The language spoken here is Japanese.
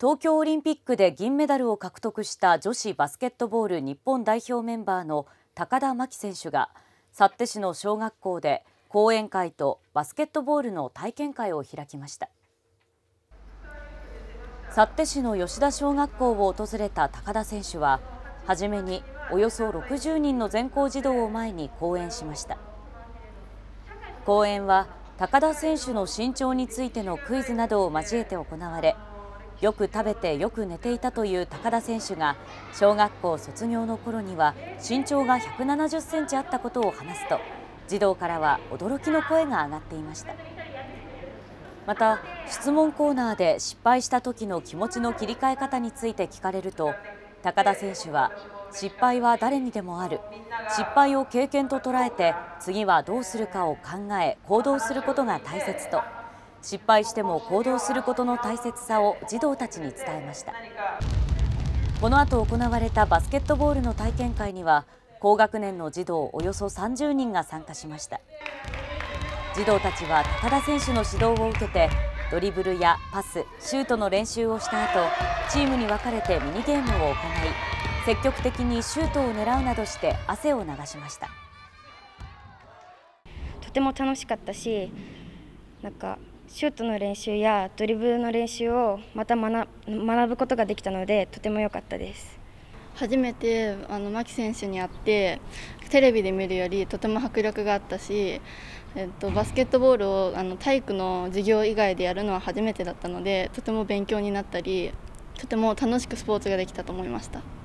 東京オリンピックで銀メダルを獲得した女子バスケットボール日本代表メンバーの高田真希選手が幸手市の小学校で講演会とバスケットボールの体験会を開きました。幸手市の吉田小学校を訪れた高田選手ははじめにおよそ60人の全校児童を前に講演しました。講演は高田選手の身長についてのクイズなどを交えて行われよく食べてよく寝ていたという高田選手が小学校卒業の頃には身長が170センチあったことを話すと児童からは驚きの声が上がっていました。また質問コーナーで失敗した時の気持ちの切り替え方について聞かれると高田選手は失敗は誰にでもある。失敗を経験と捉えて次はどうするかを考え行動することが大切と。失敗しても行動することの大切さを児童たちに伝えました。この後行われたバスケットボールの体験会には高学年の児童およそ30人が参加しました。児童たちは高田選手の指導を受けてドリブルやパスシュートの練習をした後チームに分かれてミニゲームを行い積極的にシュートを狙うなどして汗を流しました。とても楽しかったしなんかシュートの練習やドリブルの練習をまた学ぶことができたのでとても良かったです初めてあの牧選手に会ってテレビで見るよりとても迫力があったし、えっと、バスケットボールをあの体育の授業以外でやるのは初めてだったのでとても勉強になったりとても楽しくスポーツができたと思いました。